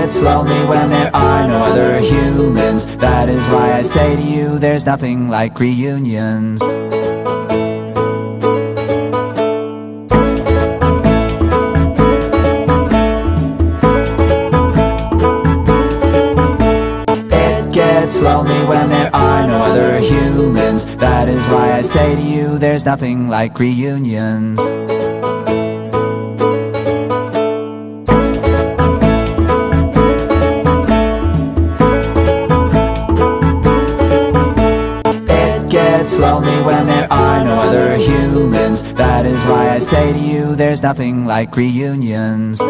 gets lonely when there are no other humans. That is why I say to you, there's nothing like reunions. It's lonely when there are no other humans. That is why I say to you, there's nothing like reunions. Gets lonely when there are no other humans. That is why I say to you, there's nothing like reunions.